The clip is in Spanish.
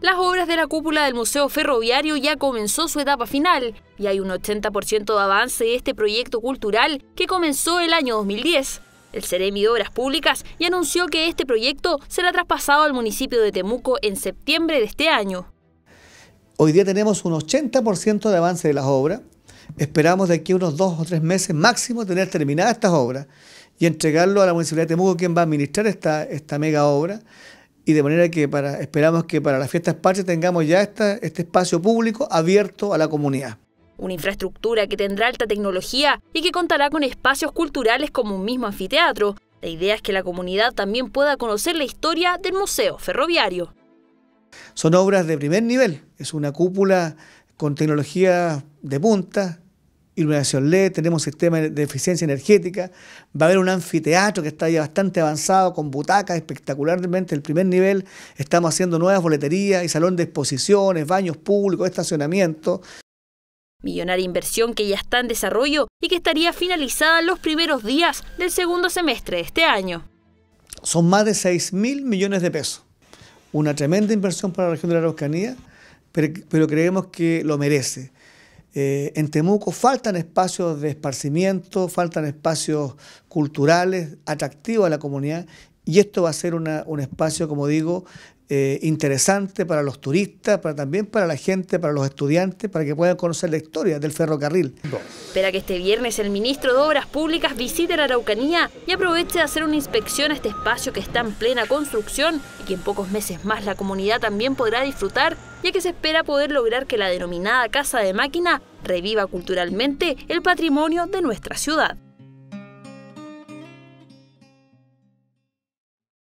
Las obras de la cúpula del Museo Ferroviario ya comenzó su etapa final y hay un 80% de avance de este proyecto cultural que comenzó el año 2010. El Ceremi de Obras Públicas y anunció que este proyecto será traspasado al municipio de Temuco en septiembre de este año. Hoy día tenemos un 80% de avance de las obras. Esperamos de aquí a unos dos o tres meses máximo tener terminadas estas obras y entregarlo a la Municipalidad de Temuco, quien va a administrar esta, esta mega obra y de manera que para, esperamos que para las fiestas patrias tengamos ya esta, este espacio público abierto a la comunidad. Una infraestructura que tendrá alta tecnología y que contará con espacios culturales como un mismo anfiteatro. La idea es que la comunidad también pueda conocer la historia del Museo Ferroviario. Son obras de primer nivel, es una cúpula con tecnología de punta, iluminación LED, tenemos sistema de eficiencia energética, va a haber un anfiteatro que está ya bastante avanzado, con butacas espectacularmente el primer nivel, estamos haciendo nuevas boleterías y salón de exposiciones, baños públicos, estacionamiento. Millonaria inversión que ya está en desarrollo y que estaría finalizada en los primeros días del segundo semestre de este año. Son más de 6 mil millones de pesos. Una tremenda inversión para la región de la Araucanía, pero creemos que lo merece. Eh, en Temuco faltan espacios de esparcimiento, faltan espacios culturales atractivos a la comunidad y esto va a ser un espacio, como digo, eh, interesante para los turistas, para también para la gente, para los estudiantes, para que puedan conocer la historia del ferrocarril. Espera que este viernes el ministro de Obras Públicas visite la Araucanía y aproveche de hacer una inspección a este espacio que está en plena construcción y que en pocos meses más la comunidad también podrá disfrutar, ya que se espera poder lograr que la denominada Casa de Máquina reviva culturalmente el patrimonio de nuestra ciudad.